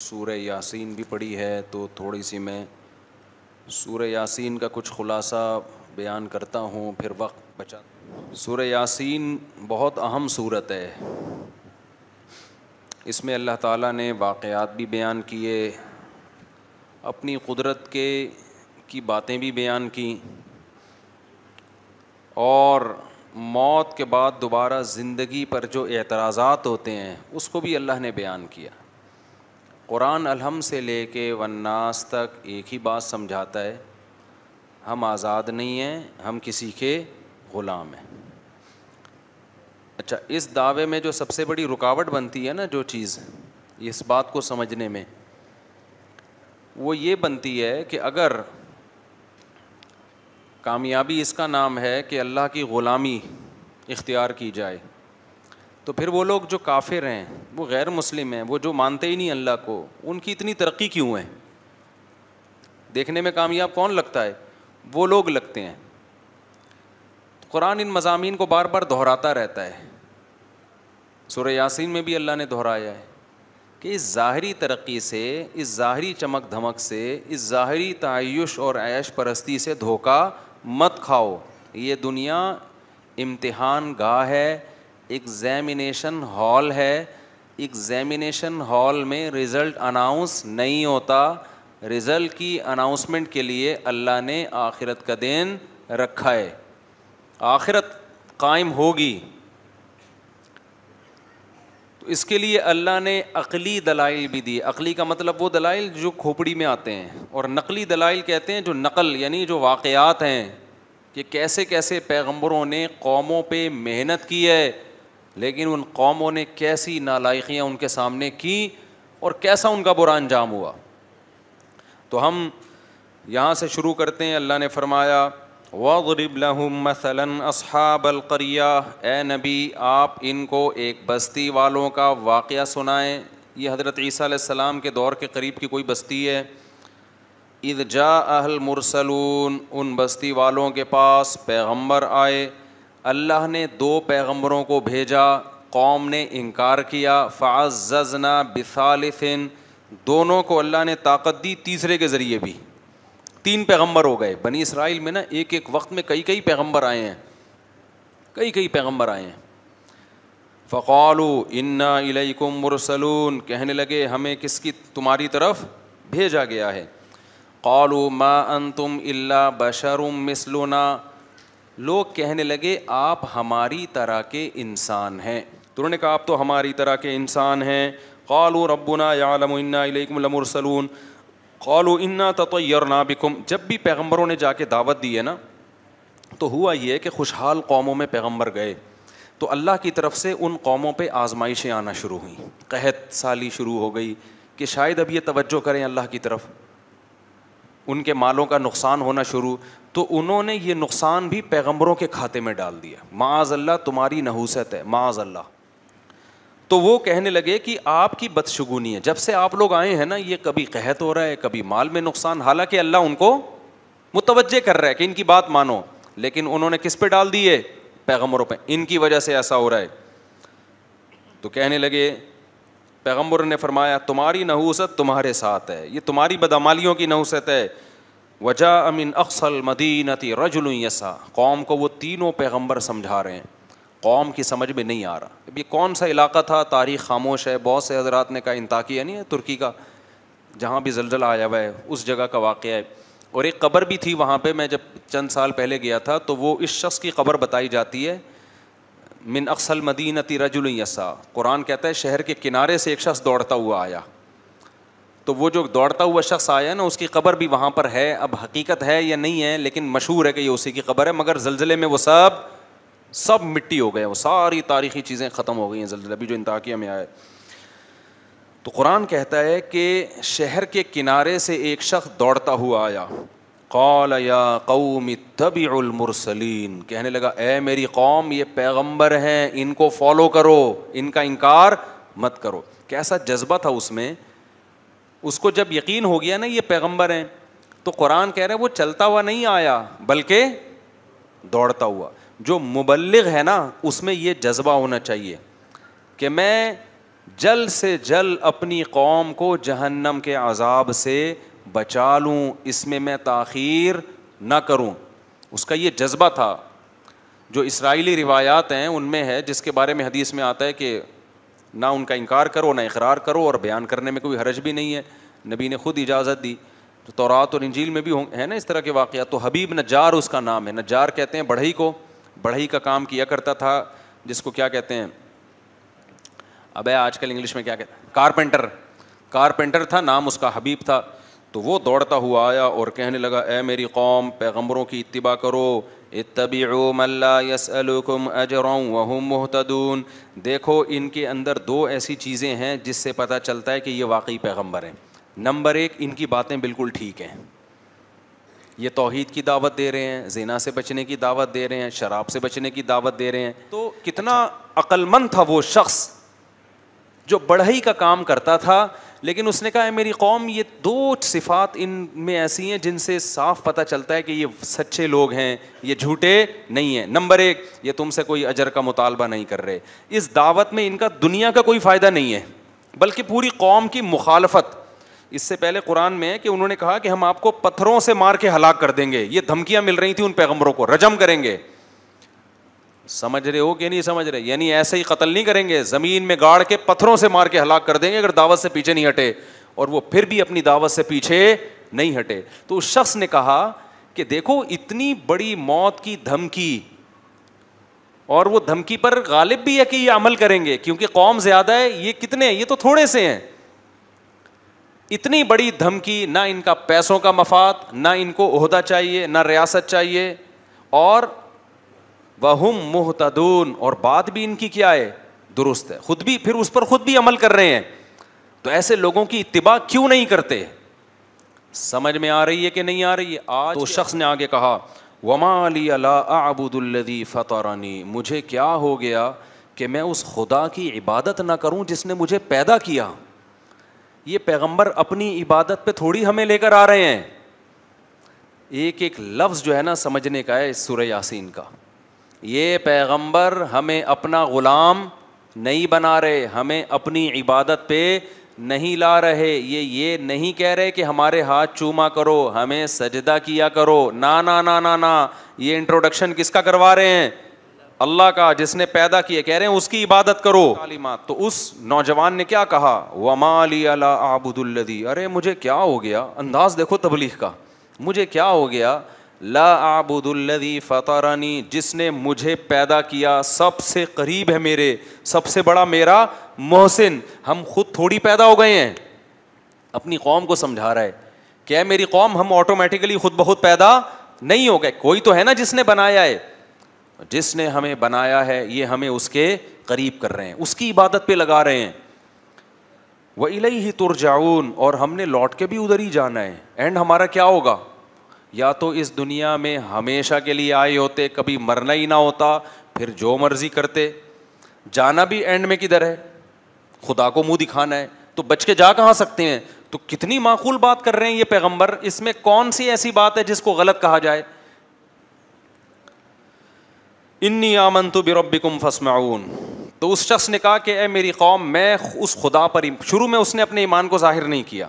सूर यासीन भी पढ़ी है तो थोड़ी सी मैं सूर यासीन का कुछ ख़ुलासा बयान करता हूँ, फिर वक्त बचा। सूर यासीन बहुत अहम सूरत है। इसमें अल्लाह ताला ने वाक़यात भी बयान किए, अपनी कुदरत के, की बातें भी बयान की, और मौत के बाद दोबारा ज़िंदगी पर जो एतराज़ात होते हैं, उसको भी अल्लाह ने बयान किया। कुरान अलहम से लेके वन्नास तक एक ही बात समझाता है, हम आज़ाद नहीं हैं, हम किसी के ग़ुलाम हैं। अच्छा इस दावे में जो सबसे बड़ी रुकावट बनती है ना, जो चीज़, इस बात को समझने में, वो ये बनती है कि अगर कामयाबी इसका नाम है कि अल्लाह की ग़ुलामी इख्तियार की जाए तो फिर वो लोग जो काफिर हैं वो गैर मुस्लिम हैं, वो जो मानते ही नहीं अल्लाह को, उनकी इतनी तरक्की क्यों है? देखने में कामयाब कौन लगता है? वो लोग लगते हैं। कुरान इन मजामी को बार बार दोहराता रहता है। सुर यासीन में भी अल्लाह ने दोहराया है कि इस ज़ाहरी तरक्की से, इस ज़ाहरी चमक धमक से, इस ज़ाहरी तयश और ऐश परस्ती से धोखा मत खाओ। ये दुनिया इम्तिहान गाह है एग्ज़ामिनेशन हॉल है एग्ज़ामिनेशन हॉल में रिज़ल्ट अनाउंस नहीं होता रिज़ल्ट की अनाउंसमेंट के लिए अल्लाह ने आखिरत का दिन रखा है। आखिरत कायम होगी। तो इसके लिए अल्लाह ने अकली दलाइल भी दी अकली का मतलब वो दलाइल जो खोपड़ी में आते हैं और नकली दलाइल कहते हैं जो नकल, यानी जो वाक़ात हैं कि कैसे कैसे पैगंबरों ने कौमों पे मेहनत की है लेकिन उन कौमों ने कैसी नालायकियाँ उनके सामने की और कैसा उनका बुरा अंजाम हुआ? तो हम यहाँ से शुरू करते हैं। अल्लाह ने फरमाया वज़रिबलहम असहाबलकरिया ए नबी, आप इनको एक बस्ती वालों का वाक़ सुनाएँ। ये हज़रत ईसा सलाम के दौर के करीब की कोई बस्ती है। ईद जा अहल मुरसलून, उन बस्ती वालों के पास पैगंबर आए। अल्लाह ने दो पैगंबरों को भेजा, कौम ने इनकार किया फ़ाज़ना बिसालिन दोनों को अल्लाह ने ताकत दी, तीसरे के ज़रिए भी। तीन पैगंबर हो गए। बनी इसराइल में ना एक एक वक्त में कई कई पैगंबर आए हैं। कई कई पैगंबर आए हैं। फ़क़ालू, इन्ना इलैकुम मुरसलून, कहने लगे, हमें किसकी, तुम्हारी तरफ़ भेजा गया है। कौलू, मा अन तुम बशरुम मिसलुना लोग कहने लगे, आप हमारी तरह के इंसान हैं। तो उन्होंने कहा, आप तो हमारी तरह के इंसान हैं। कौलू रब्बुना यालमसलून कौलू इन्ना ततयर नाबिकुम जब भी पैगंबरों ने जाके दावत दी है ना तो हुआ ये कि खुशहाल कौमों में पैगंबर गए। तो अल्लाह की तरफ़ से उन कौमों पे आजमाइशें आना शुरू हुई। कहत साली शुरू हो गई कि शायद अब ये तवज्जो करें अल्लाह की तरफ़। उनके मालों का नुकसान होना शुरू तो उन्होंने ये नुकसान भी पैगंबरों के खाते में डाल दिया। माज अल्लाह तुम्हारी नहूसत है माज अल्लाह तो वो कहने लगे कि आपकी बदशगुनी है। जब से आप लोग आए हैं ना, ये कभी कहत हो रहा है, कभी माल में नुकसान, हालाँकि अल्लाह उनको मुतवजह कर रहा है कि इनकी बात मानो, लेकिन उन्होंने किस पे डाल दिए? पैगम्बरों पे। इनकी वजह से ऐसा हो रहा है। तो कहने लगे पैगंबर ने फरमाया, तुम्हारी नहूसत तुम्हारे साथ है। ये तुम्हारी बदमालियों की नहूसत है। वजह अमिन अक्सल मदीनती रजुल यसा। कौम को वो तीनों पैगंबर समझा रहे हैं। कौम की समझ में नहीं आ रहा। अब ये कौन सा इलाका था? तारीख़ खामोश है। बहुत से हजरात ने कहा इंताकिया नहीं है तुर्की का। जहाँ भी जलजल आया हुआ है, उस जगह का वाक़ है। और एक कब्र भी थी वहाँ पे। मैं जब चंद साल पहले गया था तो वो इस शख्स की कब्र बताई जाती है मिन अक्सल मदीनती रजुल यसा। कुरान कहता है, शहर के किनारे से एक शख्स दौड़ता हुआ आया। तो वो जो दौड़ता हुआ शख्स आया ना, उसकी कब्र भी वहाँ पर है। अब हकीकत है या नहीं है, लेकिन मशहूर है कि ये उसी की कब्र है, मगर जलजिले में वो सब सब मिट्टी हो गए। वो सारी तारीख़ी चीज़ें ख़त्म हो गई हैं जल्द अभी जो इंताकिया में आए तो कुरान कहता है कि शहर के किनारे से एक शख्स दौड़ता हुआ आया। कौल या कौम तबीमरसलिन कहने लगा, ए मेरी कौम, ये पैगंबर हैं, इनको फॉलो करो, इनका इनकार मत करो। कैसा जज्बा था उसमें। उसको जब यकीन हो गया ना, ये पैगंबर हैं तो कुरान कह रहे हैं, वो चलता हुआ नहीं आया, बल्कि दौड़ता हुआ। जो मुबल्लिग है ना, उसमें ये जज्बा होना चाहिए कि मैं जल से जल अपनी कौम को जहन्नम के अजाब से बचा लूँ, इसमें मैं ताख़ीर ना करूँ। उसका ये जज्बा था। जो इसराइली रिवायात हैं, उनमें है, जिसके बारे में हदीस में आता है कि ना उनका इनकार करो, ना इकरार करो, और बयान करने में कोई हरज भी नहीं है। नबी ने खुद इजाज़त दी। तो तौरात और इंजील में भी है ना इस तरह के वाक़ तो हबीब नजार उसका नाम है। नजार कहते हैं बढ़ई को। बढ़ई का काम किया करता था, जिसको क्या कहते हैं? अब आजकल इंग्लिश में क्या कहते हैं? कारपेंटर। कारपेंटर था, नाम उसका हबीब था। तो वो दौड़ता हुआ आया और कहने लगा ए मेरी कौम पैगम्बरों की इत्तबा करो। इतबीमल्लासलकुम अजरों वहम मोहतदून। देखो इनके अंदर दो ऐसी चीज़ें हैं जिससे पता चलता है कि ये वाकई पैगंबर हैं। नंबर एक इनकी बातें बिल्कुल ठीक हैं। ये तोहहीद की दावत दे रहे हैं जीना से बचने की दावत दे रहे हैं शराब से बचने की दावत दे रहे हैं। तो कितना अक्लमंद था वो शख्स जो बढ़ई का काम करता था लेकिन उसने कहा है मेरी कौम, ये दो सिफात इन में ऐसी हैं जिनसे साफ़ पता चलता है कि ये सच्चे लोग हैं, ये झूठे नहीं हैं। नंबर एक, ये तुमसे कोई अजर का मुतालबा नहीं कर रहे। इस दावत में इनका दुनिया का कोई फ़ायदा नहीं है, बल्कि पूरी कौम की मुखालफत। इससे पहले कुरान में है कि उन्होंने कहा कि हम आपको पत्थरों से मार के हलाक कर देंगे। ये धमकियाँ मिल रही थी उन पैगम्बरों को, रजम करेंगे। समझ रहे हो कि नहीं समझ रहे? यानी ऐसे ही कत्ल नहीं करेंगे, ज़मीन में गाड़ के पत्थरों से मार के हलाक कर देंगे अगर दावत से पीछे नहीं हटे, और वो फिर भी अपनी दावत से पीछे नहीं हटे। तो उस शख्स ने कहा कि देखो, इतनी बड़ी मौत की धमकी, और वो धमकी पर गालिब भी है कि ये अमल करेंगे, क्योंकि कौम ज़्यादा है, ये कितने ये तो थोड़े से हैं। इतनी बड़ी धमकी, ना इनका पैसों का मफाद, ना इनको अहदा चाहिए, ना रियासत चाहिए, और वहुम मुहतदून, और बात भी इनकी क्या है? दुरुस्त है। खुद भी, फिर उस पर खुद भी अमल कर रहे हैं। तो ऐसे लोगों की इतबा क्यों नहीं करते? समझ में आ रही है कि नहीं आ रही? है आज तो शख्स ने आगे कहा, वमा अली अबुदुल्लदी फ़तरानी। मुझे क्या हो गया कि मैं उस खुदा की इबादत ना करूँ जिसने मुझे पैदा किया? ये पैगंबर अपनी इबादत पे थोड़ी हमें लेकर आ रहे हैं। एक एक लफ्ज़ जो है ना समझने का है इस सूर्य यासीन का। ये पैगंबर हमें अपना ग़ुलाम नहीं बना रहे, हमें अपनी इबादत पे नहीं ला रहे। ये ये नहीं कह रहे कि हमारे हाथ चूमा करो, हमें सजदा किया करो। ना ना ना ना ना। ये इंट्रोडक्शन किसका करवा रहे हैं? अल्लाह का, जिसने पैदा किया। कह रहे हैं, उसकी इबादत करो। तालीमत। तो उस नौजवान ने क्या कहा? वमाली अला आबुदुल्लदी अरे, मुझे क्या हो गया? अंदाज देखो तबलीग का। मुझे क्या हो गया? ला आबुदुल्लदी फ़तरानी, जिसने मुझे पैदा किया, सबसे करीब है मेरे, सबसे बड़ा मेरा मोहसिन। हम खुद थोड़ी पैदा हो गए हैं। अपनी कौम को समझा रहा है। क्या मेरी कौम हम ऑटोमेटिकली खुद ब खुद पैदा नहीं हो गए? कोई तो है ना जिसने बनाया है। जिसने हमें बनाया है, ये हमें उसके करीब कर रहे हैं। उसकी इबादत पे लगा रहे हैं। वह इलही ही तुरजाउन और हमने लौट के भी उधर ही जाना है। एंड हमारा क्या होगा? या तो इस दुनिया में हमेशा के लिए आए होते, कभी मरना ही ना होता, फिर जो मर्ज़ी करते। जाना भी एंड में किधर है? खुदा को मुँह दिखाना है। तो बच के जा कहाँ सकते हैं? तो कितनी माकूल बात कर रहे हैं ये पैगंबर। इसमें कौन सी ऐसी बात है जिसको गलत कहा जाए? इन्नी आमन तो बिरबिकुम फसमाउन तो उस शख्स ने कहा कि ए मेरी कौम, मैं उस खुदा पर, शुरू में उसने अपने ईमान को ज़ाहिर नहीं किया।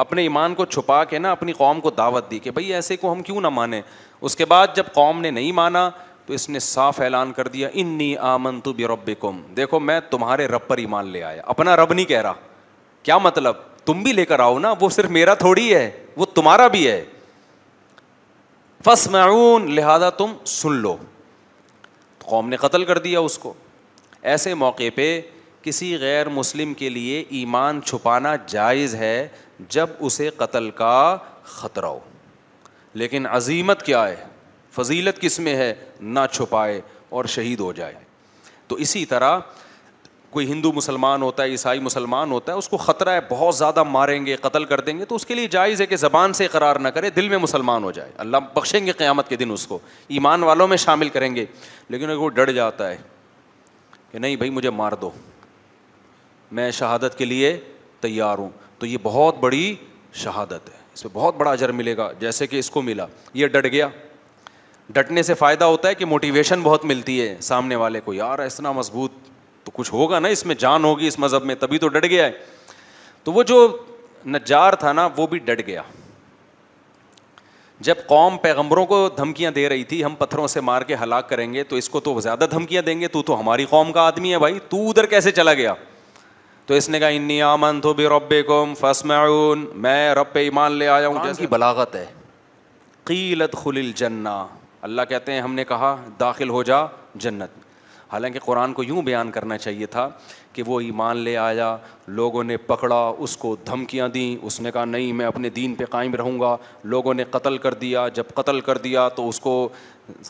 अपने ईमान को छुपा के ना अपनी कौम को दावत दी कि भाई ऐसे को हम क्यों ना माने? उसके बाद जब कौम ने नहीं माना तो इसने साफ़ ऐलान कर दिया, इन्नी आमन तो बिरबिकुम देखो, मैं तुम्हारे रब पर ईमान ले आया। अपना रब नहीं कह रहा। क्या मतलब? तुम भी लेकर आओ ना, वो सिर्फ़ मेरा थोड़ी है, वो तुम्हारा भी है। फसमून लिहाजा तुम सुन लो। कौम ने कत्ल कर दिया उसको। ऐसे मौके पे किसी गैर मुस्लिम के लिए ईमान छुपाना जायज़ है जब उसे कत्ल का ख़तरा हो। लेकिन अजीमत क्या है? फजीलत किसमें है? ना छुपाए और शहीद हो जाए। तो इसी तरह कोई हिंदू मुसलमान होता है, ईसाई मुसलमान होता है, उसको ख़तरा है, बहुत ज़्यादा मारेंगे, कत्ल कर देंगे तो उसके लिए जायज़ है कि ज़बान से करार ना करे, दिल में मुसलमान हो जाए। अल्लाह बख्शेंगे क़्यामत के दिन उसको। ईमान वालों में शामिल करेंगे। लेकिन अगर वो डर जाता है कि नहीं भाई, मुझे मार दो। मैं शहादत के लिए तैयार हूँ। तो ये बहुत बड़ी शहादत है। इसमें बहुत बड़ा अजर मिलेगा, जैसे कि इसको मिला। ये डट गया। डटने से फ़ायदा होता है कि मोटिवेशन बहुत मिलती है सामने वाले को। यार, इतना मज़बूत तो कुछ होगा ना, इसमें जान होगी इस मज़हब में, तभी तो डट गया है। तो वो जो नजार था ना, वो भी डट गया। जब कौम पैगंबरों को धमकियाँ दे रही थी, हम पत्थरों से मार के हलाक करेंगे तो इसको तो ज़्यादा धमकियाँ देंगे, तू तो हमारी कौम का आदमी है भाई, तू उधर कैसे चला गया? तो इसने कहा इन्नी आमन तो भी रब कुम फसमून मैं रब पे ईमान ले आया हूँ जैसी बलागत है। कीलत खुलिल जन्ना। अल्लाह कहते हैं हमने कहा दाखिल हो जा जन्नत। हालाँकि कुरान को यूँ बयान करना चाहिए था कि वो ईमान ले आया, लोगों ने पकड़ा, उसको धमकियाँ दी, उसने कहा, नहीं, मैं अपने दीन पे कायम रहूँगा। लोगों ने कत्ल कर दिया, जब कत्ल कर दिया तो उसको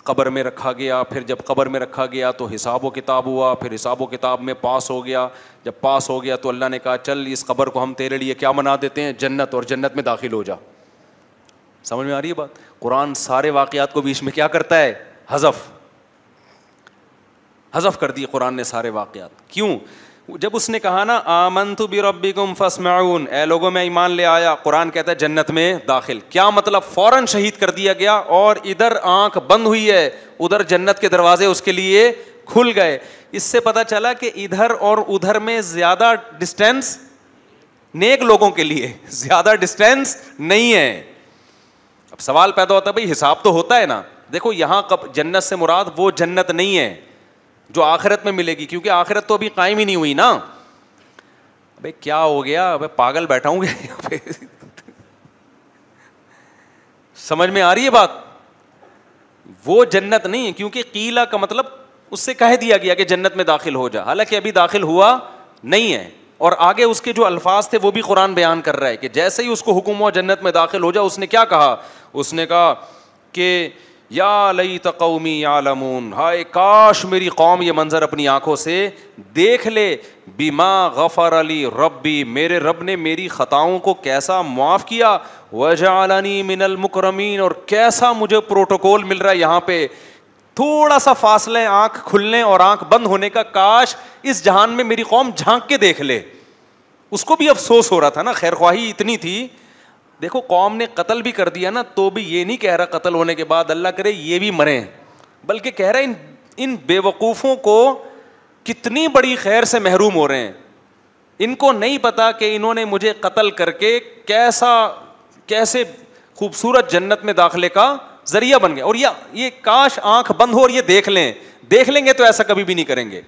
कब्र में रखा गया, फिर जब कब्र में रखा गया तो हिसाब व किताब हुआ, फिर हिसाब व किताब में पास हो गया। जब पास हो गया तो अल्लाह ने कहा, चल, इस कब्र को हम तेरे लिए क्या बना देते हैं? जन्नत, और जन्नत में दाखिल हो जा। समझ में आ रही है बात? कुरान सारे वाक़ात को बीच में क्या करता है? हज़फ। हज़फ कर दिए कुरान ने सारे वाक़ात क्यों? जब उसने कहा ना आमन तो बिरबिकुम फसमाउन ए लोगों, में ईमान ले आया। कुरान कहता है, जन्नत में दाखिल। क्या मतलब? फ़ौरन शहीद कर दिया गया और इधर आँख बंद हुई है, उधर जन्नत के दरवाजे उसके लिए खुल गए। इससे पता चला कि इधर और उधर में ज़्यादा डिस्टेंस नेक लोगों के लिए, ज़्यादा डिस्टेंस नहीं है। अब सवाल पैदा होता है, भाई, हिसाब तो होता है ना? देखो, यहाँ जन्नत से मुराद, वो जन्नत नहीं है। जो आखिरत में मिलेगी, क्योंकि आखिरत तो अभी कायम ही नहीं हुई ना। अबे, क्या हो गया? अबे, पागल बैठा हूँ समझ में आ रही है बात? वो जन्नत नहीं क्योंकि कीला का मतलब उससे कह दिया गया कि जन्नत में दाखिल हो जा। हालाँकि अभी दाखिल हुआ नहीं है, और आगे उसके जो अल्फाज थे, वो भी कुरान बयान कर रहा है कि जैसे ही उसको हुक्म हुआ जन्नत में दाखिल हो जा, उसने क्या कहा? उसने कहा कि या लई तकौमी यालमून। हाय काश मेरी कौम ये मंज़र अपनी आँखों से देख ले। बिमा गफ़र अली रब्बी, मेरे रब ने मेरी ख़ताओं को कैसा मुआफ़ किया? वजालनी मिनल मुकरमीन, और कैसा मुझे प्रोटोकॉल मिल रहा है यहाँ पे? थोड़ा सा फासले, आँख खुलने और आँख बंद होने का काश इस जहान में मेरी कौम झाँक के देख ले। उसको भी अफसोस हो रहा था ना खैर ख्वाही इतनी थी देखो, कौम ने कत्ल भी कर दिया ना तो भी ये नहीं कह रहा कत्ल होने के बाद अल्लाह करे ये भी मरे। बल्कि कह रहा इन इन बेवकूफ़ों को कितनी बड़ी खैर से महरूम हो रहे हैं। इनको नहीं पता कि इन्होंने मुझे कत्ल करके कैसा, कैसे खूबसूरत जन्नत में दाखिले का ज़रिया बन गया। और या, ये काश आँख बंद हो और ये देख लें। देख लेंगे तो ऐसा कभी भी नहीं करेंगे।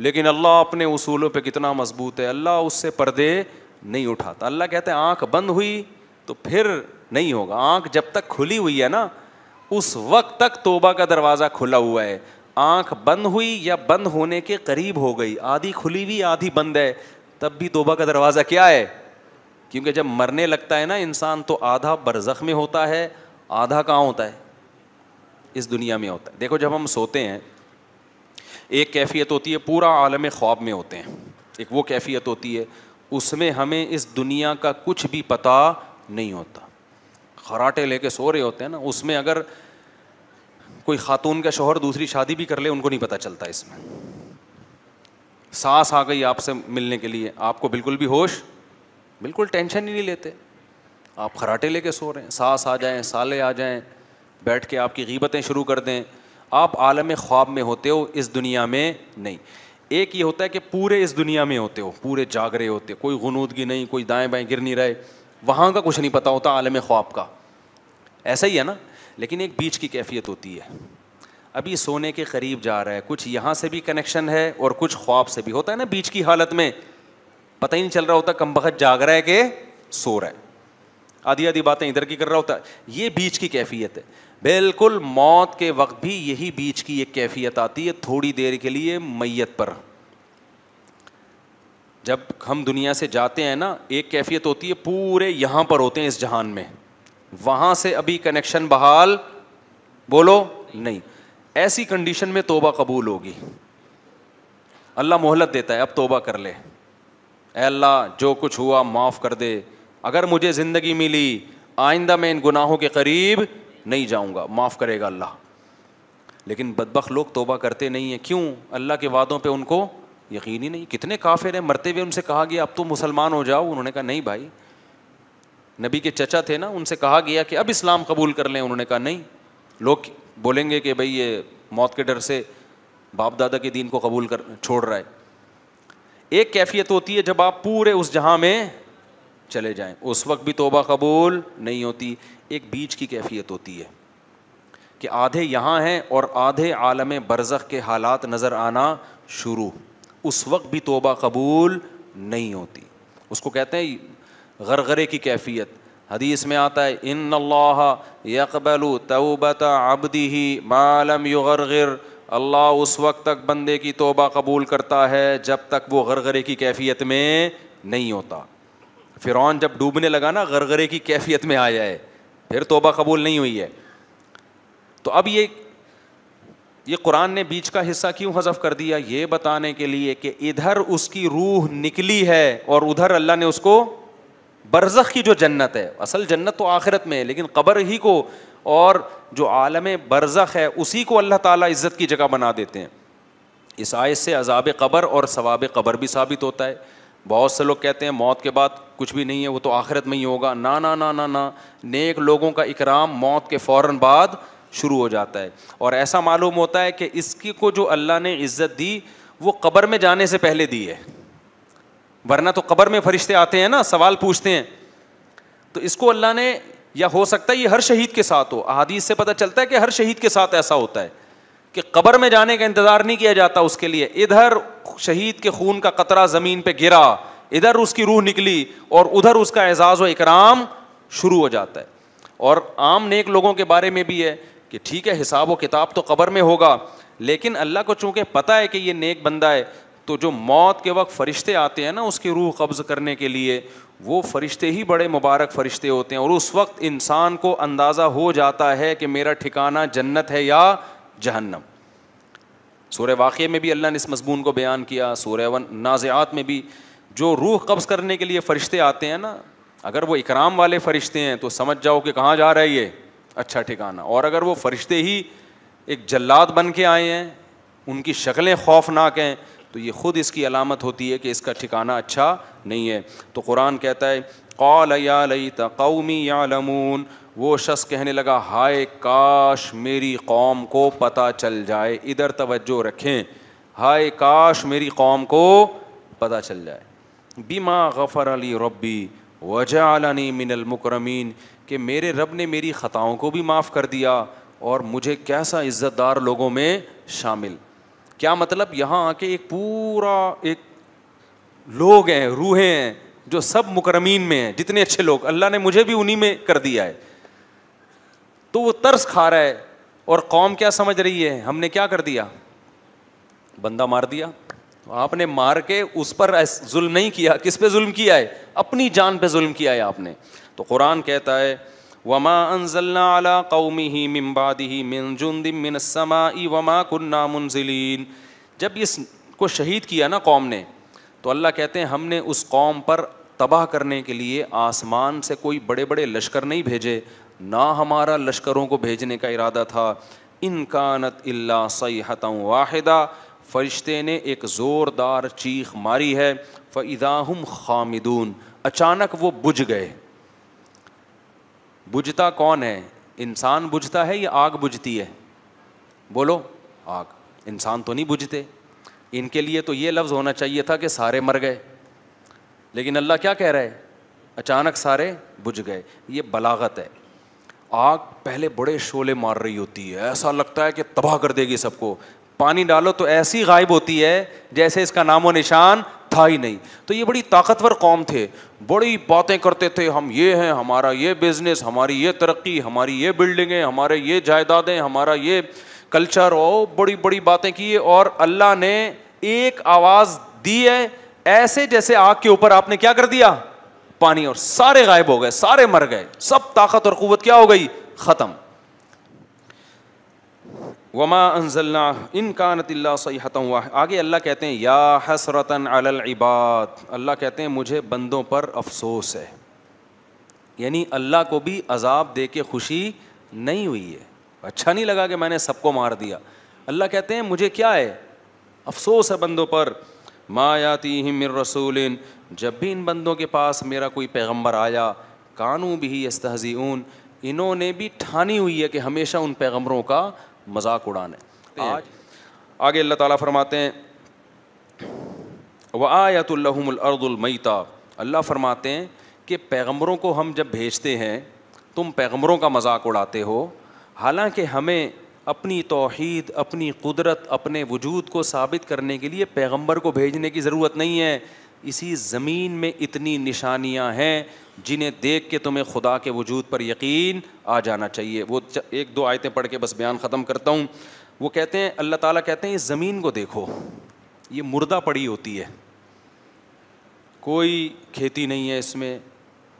लेकिन अल्लाह अपने उसूलों पे कितना मज़बूत है। अल्लाह उससे पर्दे नहीं उठाता। अल्लाह कहते हैं, आँख बंद हुई तो फिर नहीं होगा। आँख जब तक खुली हुई है ना, उस वक्त तक तोबा का दरवाज़ा खुला हुआ है। आँख बंद हुई या बंद होने के करीब हो गई। आधी खुली हुई, आधी बंद है। तब भी तोबा का दरवाज़ा क्या है? क्योंकि जब मरने लगता है ना इंसान तो आधा बरज़ख में होता है, आधा कहाँ होता है? इस दुनिया में होता है। देखो, जब हम सोते हैं, एक कैफियत होती है, पूरा आलम ख्वाब में होते हैं। एक वो कैफियत होती है, उसमें हमें इस दुनिया का कुछ भी पता नहीं होता। खराटे लेके सो रहे होते हैं ना, उसमें अगर कोई खातून का शोहर दूसरी शादी भी कर ले, उनको नहीं पता चलता इसमें। सांस आ गई आपसे मिलने के लिए, आपको बिल्कुल भी होश, बिल्कुल टेंशन ही नहीं लेते। आप खराटे लेके सो रहे हैं, सांस आ जाएँ, साले आ जाएँ, बैठ के आपकी गीबतें शुरू कर दें। आप आलम ख्वाब में होते हो, इस दुनिया में नहीं। एक ये होता है कि पूरे इस दुनिया में होते हो, पूरे जाग रहे होते हो, कोई गनूदगी नहीं, कोई दाएँ बाएँ गिर नहीं रहे। वहाँ का कुछ नहीं पता होता, आलम ख्वाब का। ऐसा ही है ना? लेकिन एक बीच की कैफियत होती है। अभी सोने के करीब जा रहा है, कुछ यहाँ से भी कनेक्शन है और कुछ ख्वाब से भी। होता है ना बीच की हालत में? पता ही नहीं चल रहा होता, कम वक्त जाग रहा है कि सो रहा है। आधी आधी बातें इधर की कर रहा होता। है ये बीच की कैफियत है। बिल्कुल मौत के वक्त भी यही बीच की एक कैफियत आती है, थोड़ी देर के लिए मैयत पर। जब हम दुनिया से जाते हैं ना, एक कैफियत होती है, पूरे यहाँ पर होते हैं इस जहान में। वहाँ से अभी कनेक्शन बहाल, बोलो, नहीं। ऐसी कंडीशन में तोबा कबूल होगी। अल्लाह मोहलत देता है, अब तोबा कर ले। अल्लाह, जो कुछ हुआ, माफ़ कर दे। अगर मुझे ज़िंदगी मिली, आइंदा मैं इन गुनाहों के करीब नहीं जाऊँगा। माफ़ करेगा अल्लाह। लेकिन बदबक लोग तोबा करते नहीं हैं। क्यों? अल्लाह के वादों पे उनको यकीन ही नहीं। कितने काफिर हैं, मरते हुए उनसे कहा गया, अब तो मुसलमान हो जाओ। उन्होंने कहा, नहीं भाई। नबी के चचा थे ना, उनसे कहा गया कि अब इस्लाम कबूल कर लें। उन्होंने कहा, नहीं। लोग बोलेंगे कि भाई, ये मौत के डर से बाप दादा के दीन को कबूल कर, छोड़ रहा है। एक कैफियत होती है जब आप पूरे उस जहाँ में चले जाएँ। उस वक्त भी तोबा कबूल नहीं होती। एक बीच की कैफियत होती है कि आधे यहाँ हैं और आधे आलम बरज़ के हालात नज़र आना शुरू। उस वक्त भी तोबा कबूल नहीं होती। उसको कहते हैं गरगरे की कैफियत। हदीस में आता है इन अल्लाह यकबलु तोबत अबदी ही मालम युगर अल्लाह उस वक्त तक बंदे की तोबा कबूल करता है जब तक वो गरगरे की कैफियत में नहीं होता। फिर जब डूबने लगा ना, गरगरे की कैफियत में आ जाए, फिर तोबा कबूल नहीं हुई है। तो अब ये ये कुरान ने बीच का हिस्सा क्यों हजफ कर दिया? ये बताने के लिए कि इधर उसकी रूह निकली है और उधर अल्लाह ने उसको बरज़ख की जो जन्नत है, असल जन्नत तो आखिरत में है, लेकिन कब्र ही को और जो आलम बरज़ख है, उसी को अल्लाह ताला इज़्ज़त की जगह बना देते हैं। इस आयत से अजाब कब्र और सवाब कब्र भी साबित होता है। बहुत से लोग कहते हैं, मौत के बाद कुछ भी नहीं है, वो तो आखिरत में ही होगा। ना ना ना ना ना। नेक लोगों का इकराम मौत के फ़ौर बाद शुरू हो जाता है। और ऐसा मालूम होता है कि इसकी को जो अल्लाह ने इज़्ज़त दी, वो कब्र में जाने से पहले दी है। वरना तो कब्र में फरिश्ते आते हैं ना, सवाल पूछते हैं। तो इसको अल्लाह ने, या हो सकता है ये हर शहीद के साथ हो। अहादीस से पता चलता है कि हर शहीद के साथ ऐसा होता है कि कब्र में जाने का इंतज़ार नहीं किया जाता उसके लिए। इधर शहीद के खून का कतरा ज़मीन पे गिरा, इधर उसकी रूह निकली और उधर उसका एजाज़ व इकराम शुरू हो जाता है। और आम नेक लोगों के बारे में भी है कि ठीक है, हिसाब व किताब तो कब्र में होगा, लेकिन अल्लाह को चूँकि पता है कि ये नेक बंदा है तो जो मौत के वक्त फ़रिश्ते आते हैं ना, उसकी रूह कब्ज़ करने के लिए, वो फ़रिश्ते ही बड़े मुबारक फ़रिश्ते होते हैं, और उस वक्त इंसान को अंदाज़ा हो जाता है कि मेरा ठिकाना जन्नत है या जहन्नम। सूर्य वाक़े में भी अल्लाह ने इस मजमून को बयान किया सूर्य नाज़ात में भी, जो रूह कब्ज़ करने के लिए फ़रिश्ते आते हैं ना, अगर वो इकराम वाले फ़रिश्ते हैं तो समझ जाओ कि कहाँ जा रहा ये। अच्छा ठिकाना। और अगर वो फ़रिश्ते ही एक जल्लाद बन के आए हैं, उनकी शक्लें खौफनाक हैं तो ये ख़ुद इसकी अलामत होती है कि इसका ठिकाना अच्छा नहीं है। तो कुरान कहता है, कौल या लई तौमी या लमून वो शख्स कहने लगा, हाय काश मेरी कौम को पता चल जाए, इधर तवज्जो रखें। हाय काश मेरी कौम को पता चल जाए। बीमा गफ़र अली रब्बी वजालनी मिनल मुकरमीन, कि मेरे रब ने मेरी ख़ताओं को भी माफ़ कर दिया और मुझे कैसा इज़्ज़तदार लोगों में शामिल। क्या मतलब? यहाँ आके एक पूरा एक लोग हैं, रूहें हैं, जो सब मुकरमीन में हैं, जितने अच्छे लोग। अल्लाह ने मुझे भी उन्हीं में कर दिया है। तो वो तर्स खा रहा है और कौम क्या समझ रही है? हमने क्या कर दिया? बंदा मार दिया। आपने मार के उस पर जुल्म नहीं किया। किस पे जुल्म किया है? अपनी जान पे जुल्म किया है आपने। तो कुरान कहता है, वमा अनजल्ला अला कौमी ही मिम्बादी ही मिन जुंदिम मिन समाई वमा कुन्ना मुनजिलीन जब इसको शहीद किया ना कौम ने तो अल्लाह कहते हैं, हमने उस कौम पर तबाह करने के लिए आसमान से कोई बड़े बड़े लश्कर नहीं भेजे। ना हमारा लश्करों को भेजने का इरादा था। इनकानत इल्ला सईहत वाहिदा। फरिश्ते ने एक ज़ोरदार चीख मारी है फ़िदाहम खामिदून। अचानक वो बुझ गए। बुझता कौन है? इंसान बुझता है या आग बुझती है? बोलो, आग। इंसान तो नहीं बुझते। इनके लिए तो ये लफ्ज़ होना चाहिए था कि सारे मर गए। लेकिन अल्लाह क्या कह रहा है? अचानक सारे बुझ गए। ये बलागत है। आग पहले बड़े शोले मार रही होती है। ऐसा लगता है कि तबाह कर देगी सबको। पानी डालो तो ऐसी गायब होती है जैसे इसका नामो निशान था ही नहीं। तो ये बड़ी ताकतवर कौम थे। बड़ी बातें करते थे, हम ये हैं, हमारा ये बिज़नेस हमारी ये तरक्की, हमारी ये बिल्डिंगें हमारे ये जायदादें, हमारा ये कल्चर ओ बड़ी बड़ी बातें की और अल्लाह ने एक आवाज़ दी है, ऐसे जैसे आग के ऊपर आपने क्या कर दिया? पानी। और सारे गायब हो गए, सारे मर गए। सब ताकत और कुत क्या हो गई? ख़त्म। वमा अनजल्ला इन कानतिल्ला सहीहतम आगे अल्लाह कहते हैं या हसरतन अलबाद अल्लाह कहते हैं मुझे बंदों पर अफसोस है. यानी अल्लाह को भी अजाब दे के खुशी नहीं हुई है। अच्छा नहीं लगा कि मैंने सबको मार दिया। अल्लाह कहते हैं, मुझे क्या है? अफसोस है बंदों पर। मायाती मिर रसूल जब भी इन बंदों के पास मेरा कोई पैगंबर आया, कानू भी यस्तहजीन इन्होंने भी ठानी हुई है कि हमेशा उन पैगम्बरों का मज़ाक उड़ाना आज आगे अल्लाह ताला फरमाते हैं, व आयतुल्लहमर्दुलमईता अल्लाह फरमाते हैं कि पैगम्बरों को हम जब भेजते हैं, तुम पैगम्बरों का मज़ाक उड़ाते हो। हालाँकि हमें अपनी तोहद, अपनी कुदरत, अपने वजूद को साबित करने के लिए पैगंबर को भेजने की ज़रूरत नहीं है। इसी ज़मीन में इतनी निशानियाँ हैं जिन्हें देख के तुम्हें खुदा के वजूद पर यकीन आ जाना चाहिए। वो एक दो आयतें पढ़ के बस बयान ख़त्म करता हूँ। वो कहते हैं, अल्लाह ताला कहते हैं, इस ज़मीन को देखो, ये मुर्दा पड़ी होती है। कोई खेती नहीं है इसमें,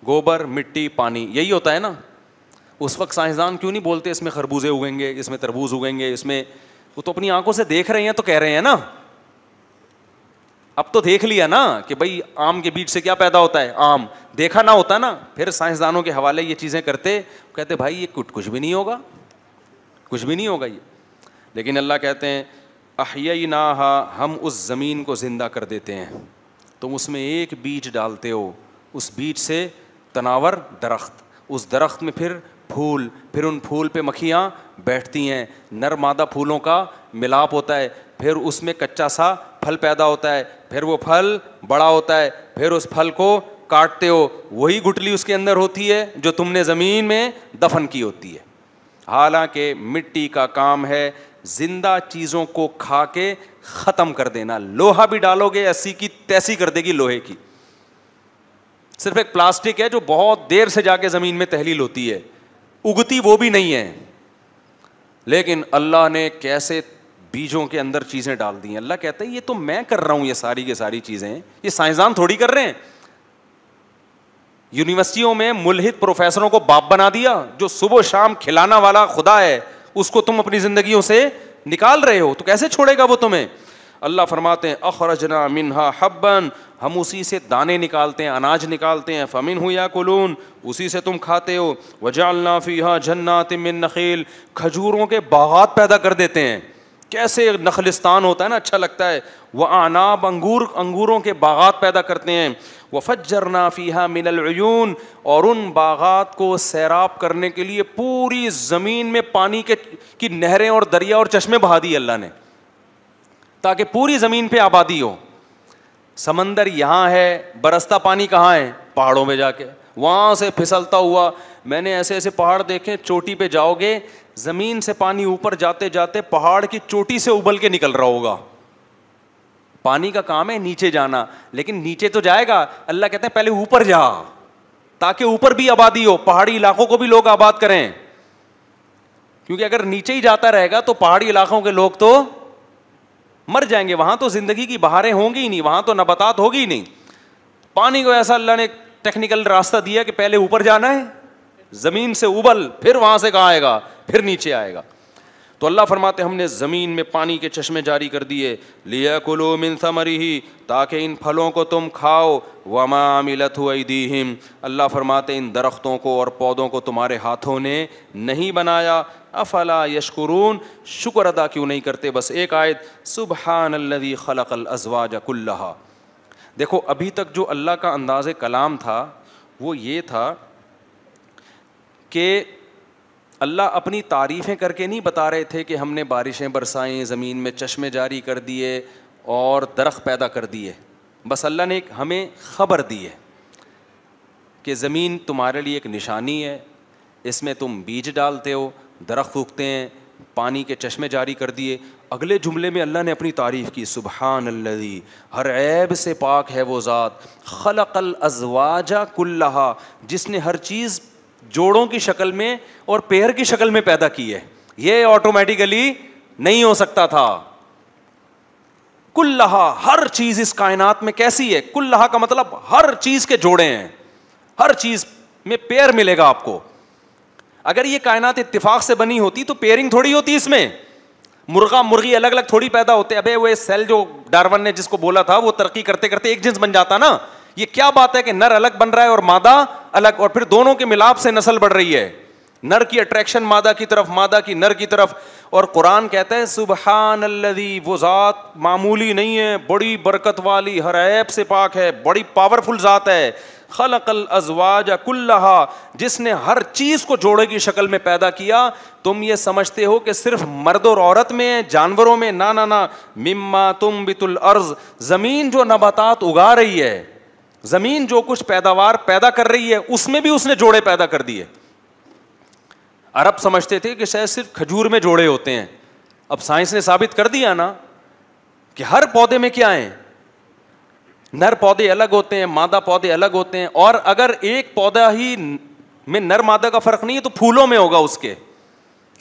गोबर, मिट्टी, पानी, यही होता है ना? उस वक्त साइंसदान क्यों नहीं बोलते, इसमें खरबूजे उगेंगे, इसमें तरबूज उगेंगे, इसमें, वो तो अपनी आँखों से देख रहे हैं तो कह रहे हैं ना? अब तो देख लिया ना कि भाई आम के बीच से क्या पैदा होता है? आम। देखा ना होता ना, फिर साइंसदानों के हवाले ये चीज़ें करते, कहते, भाई, ये कुछ कुछ भी नहीं होगा। कुछ भी नहीं होगा ये। लेकिन अल्लाह कहते हैं अहिया ना हा हम उस ज़मीन को ज़िंदा कर देते हैं। तुम उसमें एक बीज डालते हो। उस बीज से तनावर दरख्त, उस दरख्त में फिर फूल, फिर उन फूल पे मक्खियाँ बैठती हैं। नर मादा फूलों का मिलाप होता है। फिर उसमें कच्चा सा फल पैदा होता है, फिर वो फल बड़ा होता है, फिर उस फल को काटते हो, वही गुटली उसके अंदर होती है जो तुमने ज़मीन में दफन की होती है। हालाँकि मिट्टी का काम है ज़िंदा चीज़ों को खा के ख़त्म कर देना। लोहा भी डालोगे ऐसी की तैसी कर देगी लोहे की। सिर्फ़ एक प्लास्टिक है जो बहुत देर से जाके ज़मीन में तहलील होती है। उगती वो भी नहीं है। लेकिन अल्लाह ने कैसे बीजों के अंदर चीज़ें डाल दी हैं। अल्लाह कहता है, ये तो मैं कर रहा हूँ, ये सारी के सारी चीज़ें। ये साइंसदान थोड़ी कर रहे हैं। यूनिवर्सिटियों में मुलहित प्रोफेसरों को बाप बना दिया, जो सुबह शाम खिलाना वाला खुदा है, उसको तुम अपनी जिंदगियों से निकाल रहे हो तो कैसे छोड़ेगा वो तुम्हें? अल्लाह फरमाते हैं, अखरजना मिनहा हब्बन। हम उसी से दाने निकालते हैं, अनाज निकालते हैं। फ़मिन हुआ कुलून, उसी से तुम खाते हो। वजालना फ़ीहा जन्नात मिन नखील। खजूरों के बागात पैदा कर देते हैं। कैसे नखलिस्तान होता है ना अच्छा लगता है। वह आनाब अंगूर, अंगूरों के बागात पैदा करते हैं। वह फज्जरना फ़ीहा मिनलयून और उन बागात को सैराब करने के लिए पूरी ज़मीन में पानी के, की नहरें और दरिया और चश्मे बहा दी अल्लाह ने। ताकि पूरी ज़मीन पे आबादी हो। समंदर यहाँ है, बरसता पानी कहाँ है? पहाड़ों में जाके। वहाँ से फिसलता हुआ मैंने ऐसे ऐसे पहाड़ देखे, चोटी पे जाओगे, ज़मीन से पानी ऊपर जाते जाते पहाड़ की चोटी से उबल के निकल रहा होगा। पानी का काम है नीचे जाना, लेकिन नीचे तो जाएगा। अल्लाह कहते हैं, पहले ऊपर जा, ताकि ऊपर भी आबादी हो, पहाड़ी इलाकों को भी लोग आबाद करें। क्योंकि अगर नीचे ही जाता रहेगा तो पहाड़ी इलाकों के लोग तो मर जाएँगे। वहाँ तो ज़िंदगी की बहारें होंगी ही नहीं, वहाँ तो नबतात होगी ही नहीं। पानी को ऐसा अल्लाह ने टेक्निकल रास्ता दिया कि पहले ऊपर जाना है। ज़मीन से उबल, फिर वहाँ से कहा आएगा, फिर नीचे आएगा। तो अल्लाह फरमाते, हमने ज़मीन में पानी के चश्मे जारी कर दिए। लिया कुलो मिन समरी ही ताकि इन फलों को तुम खाओ। वमा मिलत हिम अल्लाह फरमाते, इन दरख्तों को और पौधों को तुम्हारे हाथों ने नहीं बनाया। अफला यशकुरून, शुक्र अदा क्यों नहीं करते? बस एक आयत सुबहान अल्लदी खलकल अजवाज देखो, अभी तक जो अल्लाह का अंदाज़ कलाम था, वो ये था कि अल्लाह अपनी तारीफ़ें करके नहीं बता रहे थे कि हमने बारिशें बरसाएँ ज़मीन में चश्मे जारी कर दिए और दरख्त पैदा कर दिए। बस अल्लाह ने एक हमें ख़बर दी है कि ज़मीन तुम्हारे लिए एक निशानी है, इसमें तुम बीज डालते हो, दरख्त उगते हैं, पानी के चश्मे जारी कर दिए। अगले जुमले में अल्लाह ने अपनी तारीफ़ की सुबहान अल्लदी हर ऐब से पाक है वो ज़ात, खलकल अजवाजा कुल्लहा, जिसने हर चीज़ जोड़ों की शक्ल में और पेयर की शक्ल में पैदा की है। ये ऑटोमेटिकली नहीं हो सकता था। कुल्लहा, हर चीज़ इस कायनात में कैसी है? कुल्लहा का मतलब हर चीज़ के जोड़े हैं। हर चीज़ में पेयर मिलेगा आपको। अगर ये कायनात इत्तेफाक से बनी होती तो पेयरिंग थोड़ी होती इसमें। मुर्गा, मुर्गी अलग अलग थोड़ी पैदा होते। अबे, वो सेल जो डार्वन ने जिसको बोला था, वो तरक्की करते करते एक जिन्स बन जाता ना। ये क्या बात है कि नर अलग बन रहा है और मादा अलग, और फिर दोनों के मिलाप से नस्ल बढ़ रही है। नर की अट्रैक्शन मादा की तरफ़, मादा की नर की तरफ़। और कुरान कहता है अल्लदी वो ज़ात मामूली नहीं है, बड़ी बरकत वाली, हर ऐप से पाक है, बड़ी पावरफुल ज़ात है। खलकल अजवाज कुल्लहा, जिसने हर चीज़ को जोड़े की शक्ल में पैदा किया। तुम ये समझते हो कि सिर्फ़ मर्द और औरत में जानवरों में, ना ना ना। मिम्मा तुम बितुल अर्ज़, ज़मीन जो नबातात उगा रही है ज़मीन जो कुछ पैदावार पैदा कर रही है, उसमें भी उसने जोड़े पैदा कर दिए। अरब समझते थे कि शायद सिर्फ़ खजूर में जोड़े होते हैं। अब साइंस ने साबित कर दिया ना कि हर पौधे में क्या है? नर पौधे अलग होते हैं, मादा पौधे अलग होते हैं, और अगर एक पौधा ही में नर मादा का फ़र्क नहीं है तो फूलों में होगा उसके।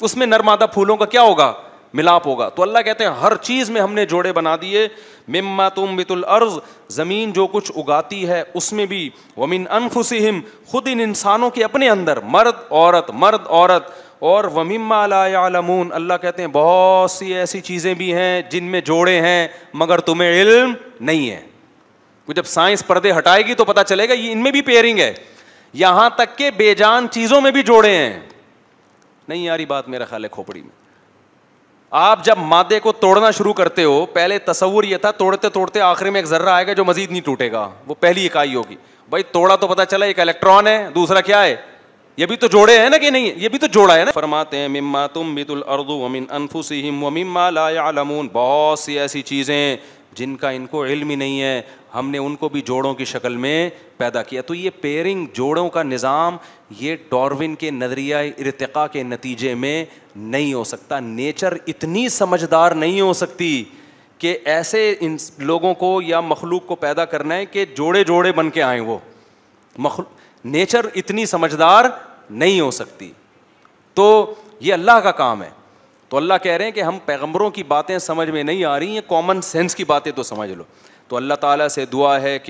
उसमें नर मादा फूलों का क्या होगा? मिलाप होगा। तो अल्लाह कहते हैं, हर चीज़ में हमने जोड़े बना दिए। मिम्मा तुम बितुल अर्ज़, ज़मीन जो कुछ उगाती है, उसमें भी। वमिन अनफुसिहिम, खुद इन इंसानों के अपने अंदर। मर्द, औरत मर्द, औरत। और वमिम्मा लामून अल्लाह कहते हैं, बहुत सी ऐसी चीज़ें भी हैं जिनमें जोड़े हैं, मगर तुम्हें इल्म नहीं है। जब साइंस पर्दे हटाएगी तो पता चलेगा, ये इनमें भी पेयरिंग है। यहाँ तक के बेजान चीज़ों में भी जोड़े हैं। नहीं यारी बात मेरा ख्याल है खोपड़ी में। आप जब मादे को तोड़ना शुरू करते हो, पहले तस्वुर यह था, तोड़ते तोड़ते आखिर में एक जर्रा आएगा जो मजीद नहीं टूटेगा। वो पहली इकाई होगी। भाई, तोड़ा तो पता चला, एक इलेक्ट्रॉन है, दूसरा क्या है? ये भी तो जोड़े हैं ना कि नहीं? ये भी तो जोड़ा है ना? फरमाते हैं, मिम्मा तुम बितुल अर्दु वमिन अनफुसिहिम व मिम्मा ला बहुत सी ऐसी चीज़ें जिनका इनको इल्म ही नहीं है। हमने उनको भी जोड़ों की शक्ल में पैदा किया। तो ये पेयरिंग जोड़ों का निज़ाम, ये डॉर्विन के नज़रिया, इरतका के नतीजे में नहीं हो सकता। नेचर इतनी समझदार नहीं हो सकती कि ऐसे इन लोगों को या मखलूक को पैदा करना है कि जोड़े जोड़े बन के आए वो। मखलूक नेचर इतनी समझदार नहीं हो सकती। तो ये अल्लाह का काम है। तो अल्लाह कह रहे हैं कि हम पैगंबरों की बातें समझ में नहीं आ रही हैं कॉमन सेंस की बातें तो समझ लो। तो अल्लाह ताला से दुआ है कि